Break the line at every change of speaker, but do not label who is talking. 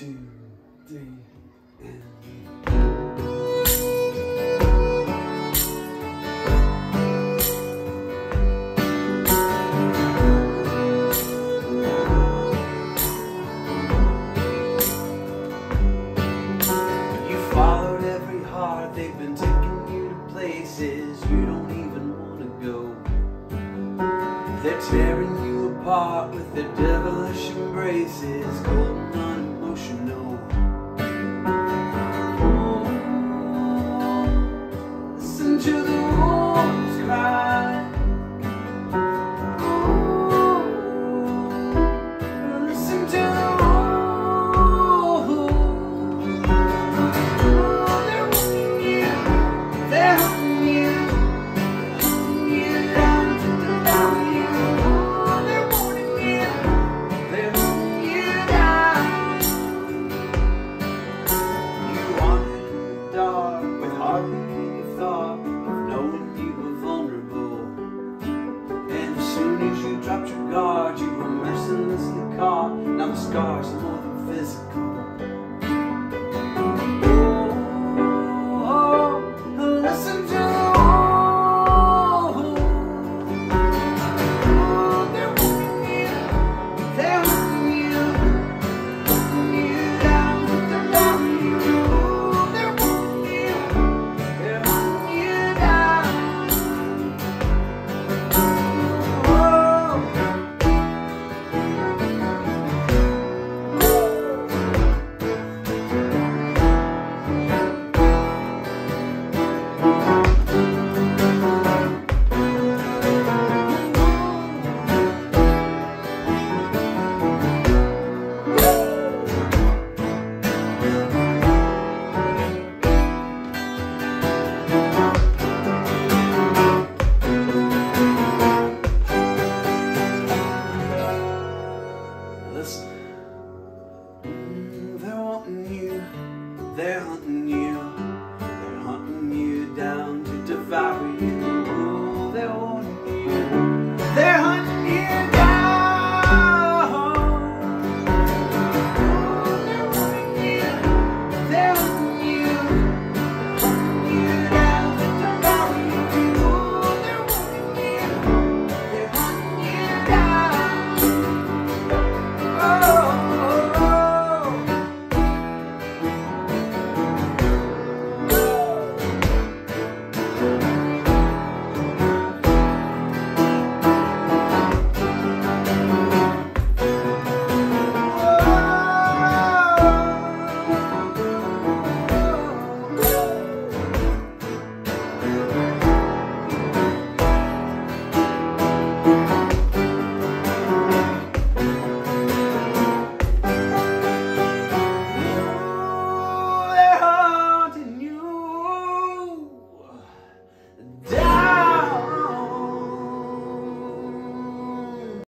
two, three, You followed every heart, they've been taking you to places you don't even want to go. They're tearing you apart with their devilish embraces, cold stopped your guard You were mercilessly caught. Now the scars are more than physical. their